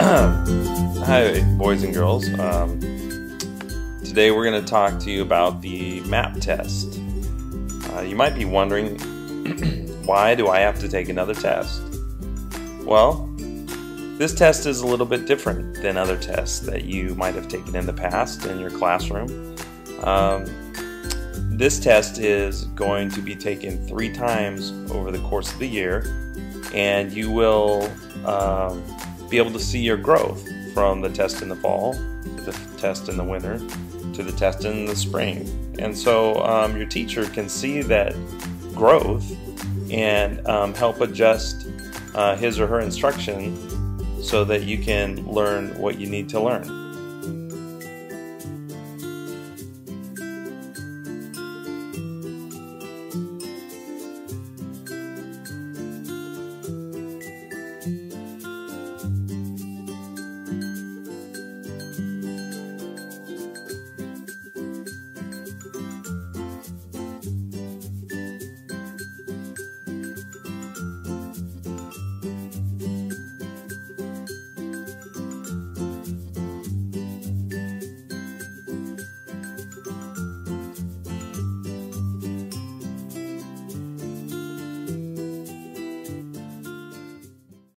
boys and girls. Um, today we're going to talk to you about the MAP test. Uh, you might be wondering, why do I have to take another test? Well, this test is a little bit different than other tests that you might have taken in the past in your classroom. Um, this test is going to be taken three times over the course of the year, and you will um, be able to see your growth from the test in the fall to the test in the winter to the test in the spring. And so um, your teacher can see that growth and um, help adjust uh, his or her instruction so that you can learn what you need to learn.